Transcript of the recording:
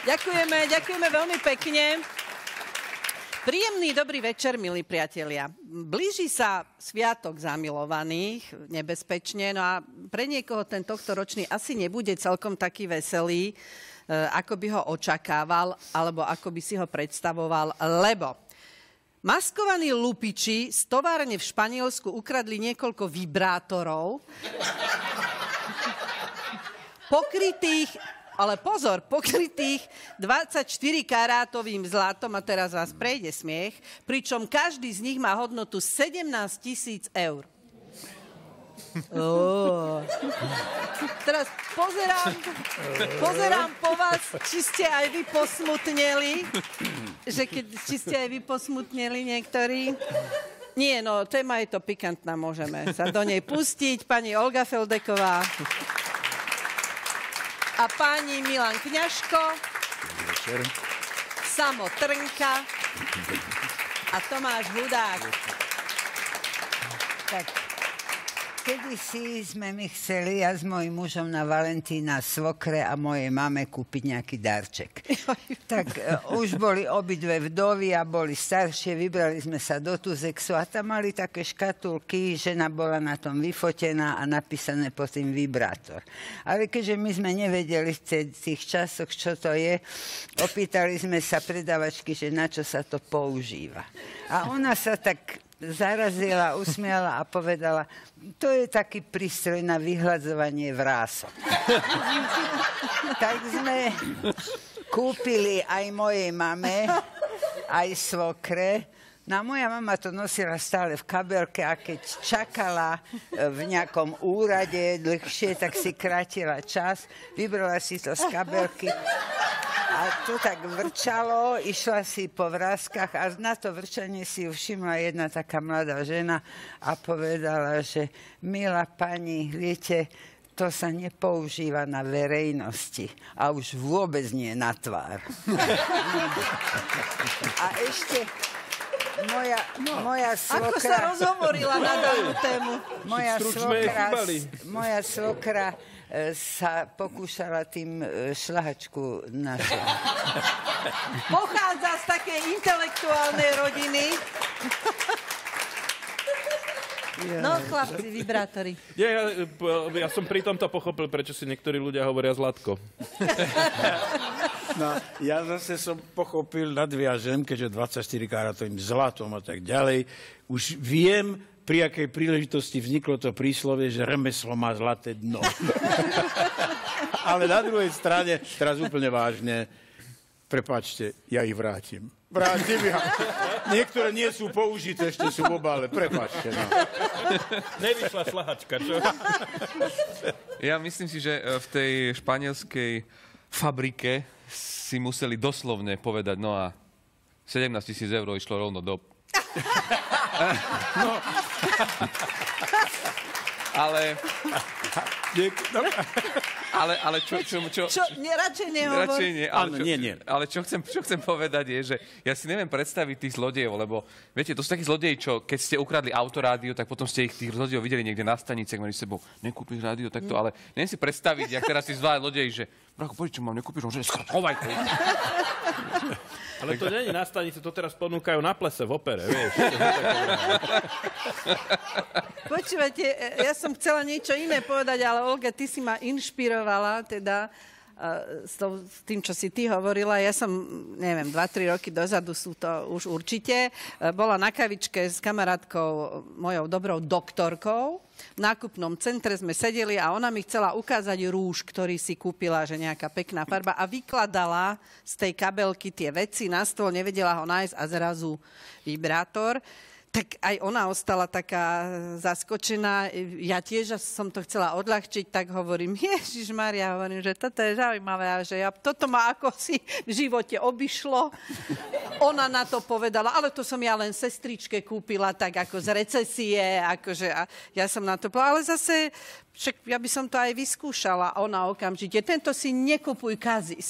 Ďakujeme, ďakujeme veľmi pekne. Príjemný dobrý večer, milí priatelia. Blíži sa Sviatok zamilovaných, nebezpečne, no a pre niekoho ten tohto ročný asi nebude celkom taký veselý, e, ako by ho očakával, alebo ako by si ho predstavoval, lebo Maskovaní lupiči z továrne v Španielsku ukradli niekoľko vibrátorov, pokrytých ale pozor, pokrytých 24 karátovým zlatom, a teraz vás prejde smiech, pričom každý z nich má hodnotu 17 tisíc eur. Oh. Teraz pozerám, pozerám po vás, či ste aj vy posmutneli, že keď, či ste aj vy posmutneli niektorí. Nie, no téma je to pikantná, môžeme sa do nej pustiť. Pani Olga Feldeková a páni Milan Kňažko, Samo Trnka a Tomáš Hudák. Tak Kedysi sme mi chceli, ja s mojim mužom na Valentína svokre a mojej mame kúpiť nejaký darček. tak uh, už boli obidve vdovy a boli staršie, vybrali sme sa do Tuzexu a tam mali také škatulky, žena bola na tom vyfotená a napísané pod tým vibrátor. Ale keďže my sme nevedeli v tých časoch, čo to je, opýtali sme sa predavačky, že na čo sa to používa. A ona sa tak zarazila, usmiala a povedala, to je taký prístroj na vyhľadzovanie vrások. tak sme kúpili aj mojej mame, aj svokre. No a moja mama to nosila stále v kabelke a keď čakala e, v nejakom úrade dlhšie, tak si krátila čas, vybrala si to z kabelky a to tak vrčalo, išla si po vrázkach a na to vrčanie si ju všimla jedna taká mladá žena a povedala, že milá pani, viete, to sa nepoužíva na verejnosti a už vôbec nie na tvár. a ešte moja, no, moja svokra... Ako sa rozhovorila na danú tému? Moja svokra, moja svokra sa pokúšala tým e, šlahačku našla. Pochádza z takej intelektuálnej rodiny. No, chlapci, vibrátory. Ja, ja, ja som pri tomto pochopil, prečo si niektorí ľudia hovoria Zlatko. No, ja zase som pochopil, nadviažem, keďže 24 karátovým zlatom a tak ďalej, už viem, pri akej príležitosti vzniklo to príslovie, že remeslo má zlaté dno. Ale na druhej strane, teraz úplne vážne, prepačte, ja ich vrátim. Vrátim ja. Niektoré nie sú použité, ešte sú v obale. Prepačte. No. Nevyšla šlahačka, čo? Ja myslím si, že e, v tej španielskej fabrike si museli doslovne povedať, no a 17 tisíc eur išlo rovno do... No. ale... No. Ale, ale čo, čo, čo, čo, radšej nehovor. Radšej nie, ale, Áno, čo, nie, nie. ale čo, chcem, čo chcem povedať je, že ja si neviem predstaviť tých zlodejov, lebo viete, to sú takí zlodeji, čo keď ste ukradli autorádio, tak potom ste ich tých zlodejov videli niekde na stanici, ak mali s sebou, nekúpiš rádio, takto, ale neviem si predstaviť, jak teraz si zvá zlodeji, že Bracho, poď, čo mám, nekúpiš, on že schovaj to. Ale to je na stanici, to teraz ponúkajú na plese v opere, vieš. Počúvajte, e, ja som chcela niečo iné povedať, ale Olga, ty si ma inšpirovala, teda s, to, s tým, čo si ty hovorila. Ja som, neviem, 2-3 roky dozadu sú to už určite. E, bola na kavičke s kamarátkou, mojou dobrou doktorkou. V nákupnom centre sme sedeli a ona mi chcela ukázať rúž, ktorý si kúpila, že nejaká pekná farba a vykladala z tej kabelky tie veci na stôl, nevedela ho nájsť a zrazu vibrátor tak aj ona ostala taká zaskočená. Ja tiež som to chcela odľahčiť, tak hovorím, Ježiš Maria, hovorím, že toto je zaujímavé a že ja, toto ma ako si v živote obišlo. Ona na to povedala, ale to som ja len sestričke kúpila tak ako z recesie, akože a ja som na to povedala, ale zase však ja by som to aj vyskúšala. Ona okamžite, tento si nekupuj, kazí.